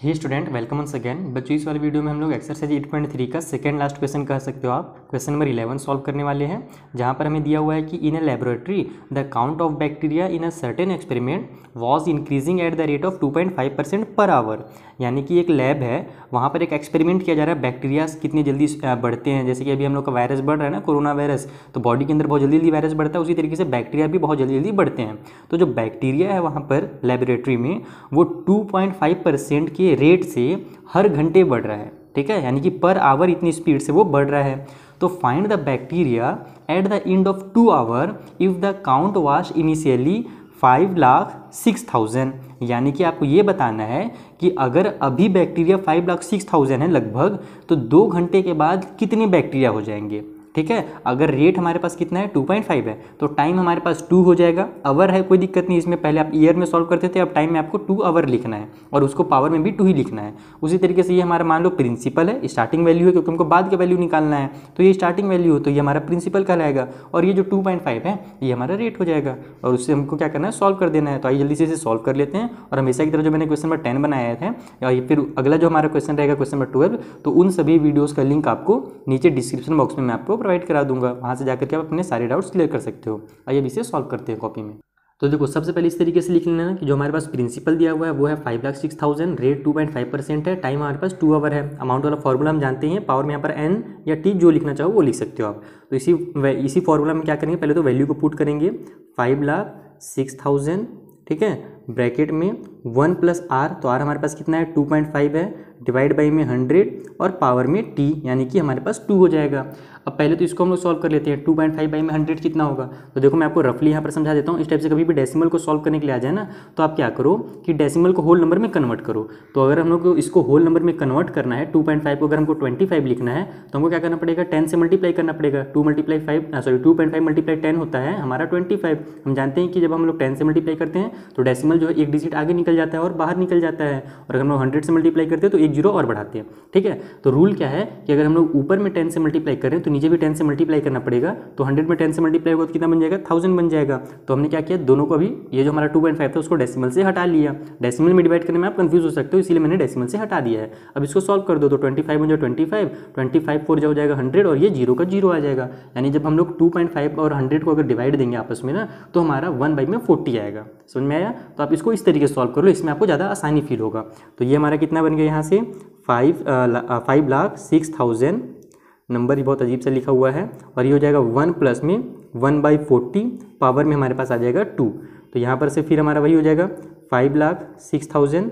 Hey student welcome once again बच्चों, इस वाले वीडियो में हम लोग एक्सरसाइज 8.3 का सेकंड लास्ट क्वेश्चन कह सकते हो आप। क्वेश्चन नंबर 11 सॉल्व करने वाले हैं, जहाँ पर हमें दिया हुआ है कि in a laboratory the count of bacteria in a certain experiment was increasing at the rate of 2.5 percent per hour यानी कि एक लैब है, वहाँ पर एक एक्सपेरिमेंट किया जा रहा है बैक्टीरिया कितनी जल्दी बढ़ते हैं। जैसे कि अभी हम लोग का वायरस बढ़ रहा है ना कोरोना वायरस तो बॉडी के अंदर बहुत जल्दी जल्दी वायरस बढ़ता है, उसी तरीके से बैक्टीरिया भी बहुत जल्दी जल्दी बढ़ते हैं। तो जो बैक्टीरिया है वहाँ पर लेबोरेटरी में, वो 2.5 परसेंट के रेट से हर घंटे बढ़ रहा है, ठीक है? यानी कि पर आवर इतनी स्पीड से वो बढ़ रहा है। तो find the bacteria at the end of two hour if the count was initially five lakh six thousand यानी कि आपको ये बताना है कि अगर अभी bacteria five lakh six thousand है लगभग तो दो घंटे के बाद कितने बैक्टीरिया हो जाएँगे? ठीक है? अगर रेट हमारे पास कितना है? 2.5 है। तो टाइम हमारे पास टू हो जाएगा। अवर है, कोई दिक्कत नहीं। इसमें पहले आप ईयर में सॉल्व करते थे, अब टाइम में आपको टू आवर लिखना है और उसको पावर में भी टू ही लिखना है। उसी तरीके से ये हमारा मान लो प्रिंसिपल है स्टार्टिंग वैल्यू है, क्योंकि हमको बाद का वैल्यू निकालना है। तो ये स्टार्टिंग वैल्यू हो तो ये हमारा प्रिंसिपल कहलाएगा। और ये जो टू है, ये हमारा रेट हो जाएगा। और उससे हमको क्या करना है? सॉल्व कर देना है। तो आइए जल्दी से इसे सॉल्व कर लेते हैं। और हमेशा की तरह जो मैंने क्वेश्चन नंबर टेन बनाया था और फिर अगला जो हमारा क्वेश्चन रहेगा क्वेश्चन नंबर ट्वेल्व तो उन सभी वीडियोज़ का लिंक आपको नीचे डिस्क्रिप्शन बॉक्स में मैं आपको प्रोवाइड करा दूँगा, वहाँ से जाकर के आप अपने सारे डाउट्स क्लियर कर सकते हो। आइए अब इसे सॉल्व करते हैं कॉपी में। तो देखो, सबसे पहले इस तरीके से लिख लेना कि जो हमारे पास प्रिंसिपल दिया हुआ है, वो है five lakh six thousand rate two point five percent है टाइम हमारे पास टू आवर है। अमाउंट वाला फॉर्मूला हम जानते हैं पावर में यहाँ पर एन या टी जो लिखना चाहो वो लिख सकते हो आप। तो इसी इसी फॉर्मूला में क्या करेंगे, पहले तो वैल्यू को पुट करेंगे फाइव लाख सिक्स थाउज़ेंड ठीक है? ब्रैकेट में वन प्लस आर तो आर हमारे पास कितना है? टू पॉइंट फाइव है डिवाइड बाई में हंड्रेड और पावर में टी यानी कि हमारे पास टू हो जाएगा। अब पहले तो इसको हम लोग सॉल्व कर लेते हैं। टू पॉइंट फाइव बाई में हंड्रेड कितना होगा? तो देखो मैं आपको रफली यहाँ पर समझा देता हूँ। इस टाइप से कभी भी डेसिमल को सॉल्व करने के लिए आ जाए ना तो आप क्या करो कि डेसिमल को होल नंबर में कन्वर्ट करो। तो अगर हम लोग को इसको होल नंबर में कन्वर्ट करना है टू पॉइंट फाइव को अगर हमको ट्वेंटी फाइव लिखना है तो हमको क्या करना पड़ेगा? टेन से मल्टीप्लाई करना पड़ेगा। Two multiply five sorry two point five multiply ten होता है, हमारा ट्वेंटी फाइव हम जानते हैं कि जब हम लोग टेन से मल्टीप्लाई करते हैं तो डेसिमल जो है एक डिजिट आगे निकल जाता है और बाहर निकल जाता है। और अगर हम लोग हंड्रेड से मल्टीप्लाई करते हैं तो एक ज़ीरो और बढ़ाते हैं। ठीक है? तो रूल क्या है कि अगर हम लोग ऊपर में टेन से मल्टीप्लाई करें तो नीचे भी टेन से मल्टीप्लाई करना पड़ेगा तो हंड्रेड में टेन से मल्टीप्लाई होगा तो कितना बन जाएगा? थाउज़ेंड बन जाएगा। तो हमने क्या किया? दोनों को अभी, ये जो हमारा टू पॉइंट फाइव था, उसको डेसिमल से हटा लिया। डेसिमल में डिवाइड करने में आप कंफ्यूज हो सकते हो, इसीलिए मैंने डेसिमल से हटा दिया है। अब इसको सॉल्व कर दो तो ट्वेंटी फाइव बन जाए twenty five twenty five four जो हो जाएगा हंड्रेड और ये ज़ीरो का ज़ीरो आ जाएगा। यानी जब हम लोग टू पॉइंट फाइव और हंड्रेड को अगर डिवाइड देंगे आपस में ना तो हमारा वन बाई में फोर्टी आएगा। समझ में आया? तो आप इसको इस तरीके से सॉल्व कर लो, इसमें आपको ज़्यादा आसानी फील होगा। तो ये हमारा कितना बन गया यहाँ से? Five five lakh six thousand number ही बहुत अजीब सा लिखा हुआ है और ये हो जाएगा वन प्लस में वन बाई फोर्टी, पावर में हमारे पास आ जाएगा टू। तो यहाँ पर से फिर हमारा वही हो जाएगा five lakh six thousand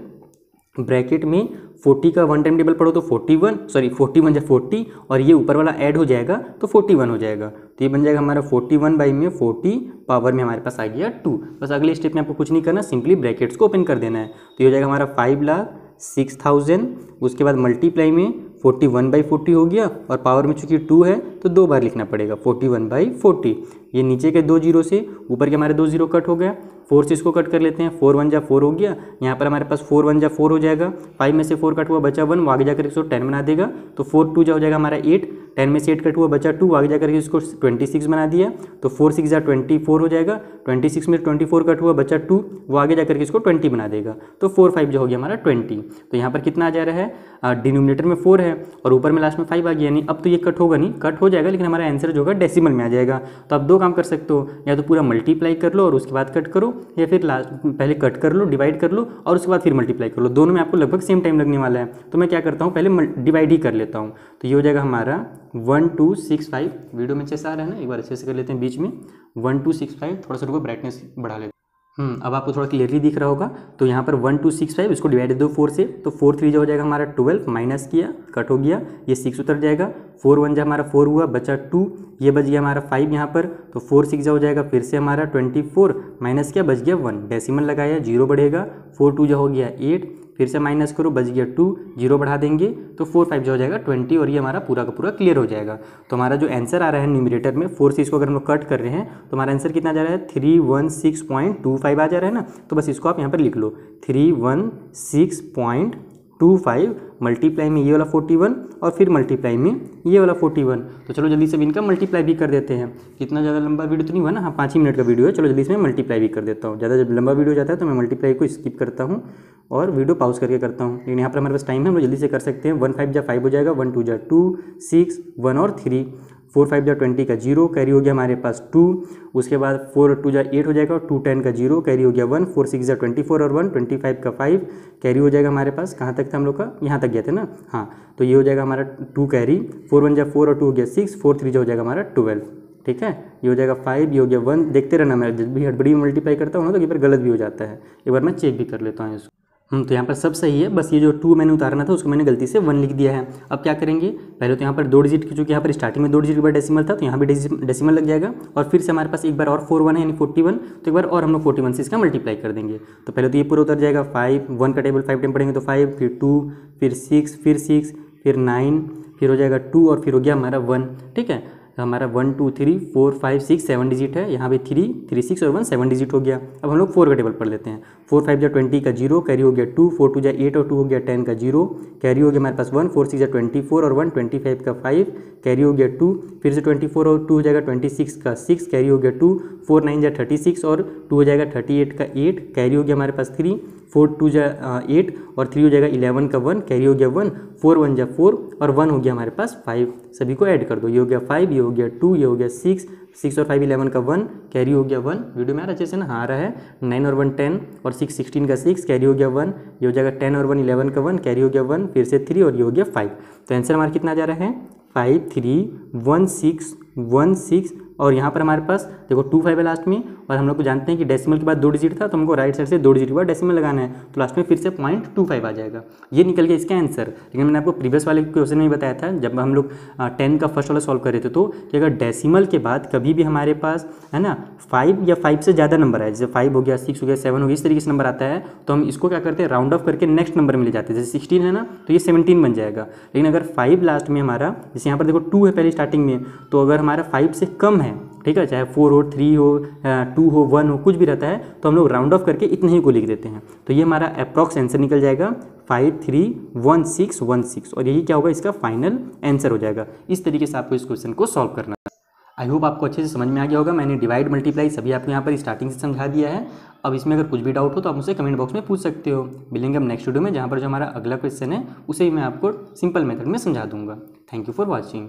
bracket में फोर्टी का वन टाइम टेबल पढ़ो तो forty one, sorry forty one जब फोर्टी और ये ऊपर वाला ऐड हो जाएगा तो फोर्टी वन हो जाएगा। तो ये बन जाएगा हमारा फोर्टी वन बाई में फोर्टी, पावर में हमारे पास आ गया टू। बस अगले स्टेप में आपको कुछ नहीं करना, सिंपली ब्रैकेट्स को ओपन कर देना है। तो ये हो जाएगा हमारा फाइव लाख सिक्स थाउज़ेंड, उसके बाद मल्टीप्लाई में फोर्टी वन बाई फोर्टी हो गया और पावर में चूँकि टू है तो दो बार लिखना पड़ेगा फोर्टी वन बाई फोर्टी ये नीचे के दो ज़ीरो से ऊपर के हमारे दो ज़ीरो कट हो गया। फोर से इसको कट कर लेते हैं फोर वन जा फोर हो गया। यहाँ पर हमारे पास फोर वन जा फोर हो जाएगा। फाइव में से फोर कट हुआ, बचा वन वो आगे जाकर एक सौ टेन बना देगा। तो फोर टू जा हो जाएगा हमारा एट टेन में से एट कट हुआ, बचा टू, आगे जाकर के इसको ट्वेंटी सिक्स बना दिया तो फोर सिक्स या ट्वेंटी फोर हो जाएगा, ट्वेंटी सिक्स में ट्वेंटी फोर कट हुआ, बचा टू, वो आगे जाकर के इसको ट्वेंटी बना देगा तो फोर फाइव जो हो गया हमारा ट्वेंटी। तो यहाँ पर कितना आ जा रहा है? डिनोमिनेटर में फोर है, और ऊपर में लास्ट में फाइव आ गया, यानी अब तो ये कट होगा नहीं, कट हो जाएगा, लेकिन हमारा आंसर जो होगा डेसिमल में आ जाएगा। तो आप दो काम कर सकते हो, या तो पूरा मल्टीप्लाई कर लो, और उसके बाद कट करो, या फिर लास्ट पहले कट कर लो डिवाइड कर लो, और उसके बाद फिर मल्टीप्लाई कर लो। दोनों में आपको लगभग सेम टाइम लगने वाला है। तो मैं क्या करता हूँ, पहले डिवाइड ही कर लेता हूँ। तो ये हो जाएगा हमारा one two six five video में अच्छे से आ रहा है ना? एक बार अच्छे से कर लेते हैं बीच में। वन टू सिक्स फाइव थोड़ा सा रुको ब्राइटनेस बढ़ा लेते हम्म अब आपको थोड़ा क्लियरली दिख रहा होगा। तो यहाँ पर वन टू सिक्स फाइव इसको डिवाइड दो फोर से तो फोर थ्री जो हो जाएगा हमारा ट्वेल्व माइनस किया कट हो गया, ये सिक्स उतर जाएगा। फोर वन जो हमारा फोर हुआ, बचा टू ये बच गया हमारा फाइव यहाँ पर तो फोर सिक्स जो हो जाएगा, फिर से हमारा ट्वेंटी फोर माइनस किया, बच गया वन डेसिमल लगाया ज़ीरो बढ़ेगा फोर टू जो हो गया एट फिर से माइनस करो, बच गया टू ज़ीरो बढ़ा देंगे तो फोर फाइव जो हो जाएगा ट्वेंटी और ये हमारा पूरा का पूरा क्लियर हो जाएगा। तो हमारा जो आंसर आ रहा है न्यूमिनेटर में फोर से इसको अगर हम लोग कट कर रहे हैं तो हमारा आंसर कितना जा रहा है? Three one six point two five आ जा रहा है ना? तो बस इसको आप यहाँ पर लिख लो। Three one six point two five multiply में ये वाला फोर्टी वन और फिर मल्टीप्लाई में ये वाला फोर्टी वन। तो चलो जल्दी से इनका मल्टीप्लाई भी कर देते हैं। कितना ज़्यादा लंबा वीडियो तो नहीं हुआ ना? हाँ पाँच ही मिनट का वीडियो है। चलो जल्दी से मैं मल्टीप्लाई भी कर देता हूँ। ज़्यादा जब लंबा वीडियो जाता है तो मैं मल्टीप्लाई को स्किप करता हूँ और वीडियो पॉज करके करता हूँ। लेकिन यहाँ पर हमारे पास टाइम है, हम जल्दी से कर सकते हैं। वन फाइव जा फाइव हो जाएगा, वन टू जा टू, सिक्स, वन और थ्री। फोर फाइव जा ट्वेंटी का ज़ीरो कैरी हो गया हमारे पास टू उसके बाद फोर टू जा एट हो जाएगा और टू टेन का ज़ीरो कैरी हो गया वन फोर सिक्स जा ट्वेंटी फोर और वन ट्वेंटी फाइव का फाइव कैरी हो जाएगा हमारे पास, कहाँ तक था हम लोग का? यहाँ तक गया था ना? हाँ तो ये हो जाएगा हमारा टू कैरी फोर वन जा फोर और टू हो गया सिक्स फोर थ्री जो हो जाएगा हमारा ट्वेल्व ठीक है? ये हो जाएगा फाइव ये हो गया वन देखते रहना, मैं जब भी हड़बड़ी मल्टीप्लाई करता हूँ ना तो ये पर गलत भी हो जाता है, एक बार मैं चेक भी कर लेता हूँ इसको। तो यहाँ पर सब सही है, बस ये जो टू मैंने उतारना था, उसको मैंने गलती से वन लिख दिया है। अब क्या करेंगे? पहले तो यहाँ पर दो डिजिट की चूँकि यहाँ पर स्टार्टिंग में दो डिजिट के बाद डेसिमल था तो यहाँ भी डेसिमल लग जाएगा। और फिर से हमारे पास एक बार और फोर वन है, यानी फोर्टी वन तो एक बार और हम लोग फोर्टी वन से इसका मल्टीप्लाई कर देंगे। तो पहले तो ये पूरा उतर जाएगा फाइव वन का टेबल फाइव टाइम पढ़ेंगे तो फाइव फिर टू फिर सिक्स फिर सिक्स फिर नाइन फिर हो जाएगा टू और फिर हो गया हमारा वन ठीक है? हमारा one, two, three, four, five, six, seven digit है। यहाँ पे थ्री थ्री, सिक्स और वन सेवन डिजिट हो गया। अब हम लोग फोर का टेबल पढ़ लेते हैं। फोर, फाइव या ट्वेंटी का ज़ीरो, कैरी हो गया टू, फोर, टू जा एट और टू हो गया टेन का ज़ीरो। कैरी हो गया हमारे पास वन, फोर, सिक्स या ट्वेंटी फोर और वन, ट्वेंटी फाइव का फाइव। कैरी हो गया टू, फिर से ट्वेंटी फोर और टू हो जाएगा ट्वेंटी सिक्स का सिक्स। कैरी हो गया टू, फोर, नाइन जा थर्टी सिक्स और टू हो जाएगा थर्टी एट का एट। कैरी हो गया हमारे पास थ्री। फोर टू जा एट और थ्री हो जाएगा इलेवन का वन, कैरी हो गया वन, फोर वन जा फोर और वन हो गया हमारे पास फाइव। सभी को ऐड कर दो। ये हो गया फाइव, ये हो गया टू, ये हो गया सिक्स सिक्स और फाइव इलेवन का वन, कैरी हो गया वन। वीडियो में आ रहा अच्छे से ना आ रहा है। नाइन और वन टेन और सिक्स, सिक्सटीन का सिक्स, कैरी हो गया वन। ये हो जाएगा टेन और वन इलेवन का वन, कैरी हो गया वन, फिर से थ्री और ये हो गया फाइव। तो आंसर हमारा कितना जा रहा है? Five, three, one, six one, six और यहाँ पर हमारे पास देखो टू फाइव है लास्ट में और हम लोग को जानते हैं कि डेसिमल के बाद दो डिजिट था तो हमको राइट साइड से दो डिजिट के बाद डेसिमल लगाना है तो लास्ट में फिर से पॉइंट टू फाइव आ जाएगा। ये निकल गया इसका आंसर लेकिन मैंने आपको प्रीवियस वाले क्वेश्चन में बताया था, जब हम लोग टेन का फ़र्स्ट वाला सॉल्व कर रहे थे तो कि अगर डेसिमल के बाद कभी भी हमारे पास, है ना फाइव या फाइव से ज़्यादा नंबर है जैसे फाइव हो गया सिक्स हो गया सेवन हो गया, इस तरीके से नंबर आता है तो हम इसको क्या करते हैं राउंड ऑफ़ करके नेक्स्ट नंबर में ले जाते हैं। जैसे सिक्सटीन है ना तो ये सेवनटीन बन जाएगा। लेकिन अगर फाइव लास्ट में हमारा, जैसे यहाँ पर देखो टू है पहले स्टार्टिंग में तो अगर हमारा फाइव से कम है ठीक है? चाहे फोर हो थ्री हो टू हो वन हो, कुछ भी रहता है तो हम लोग राउंड ऑफ़ करके इतने ही को लिख देते हैं। तो ये हमारा अप्रॉक्स आंसर निकल जाएगा। Five three one six one six और यही क्या होगा? इसका फाइनल आंसर हो जाएगा। इस तरीके से आपको इस क्वेश्चन को सॉल्व करना आई होप आपको अच्छे से समझ में आ गया होगा। मैंने डिवाइड मल्टीप्लाई सभी आपको यहाँ पर स्टार्टिंग से समझा दिया है। अब इसमें अगर कुछ भी डाउट हो तो आप मुझसे कमेंट बॉक्स में पूछ सकते हो। मिलेंगे हम नेक्स्ट वीडियो में, जहाँ पर जो हमारा अगला क्वेश्चन है, उसे मैं आपको सिंपल मेथड में समझा दूँगा। Thank you for watching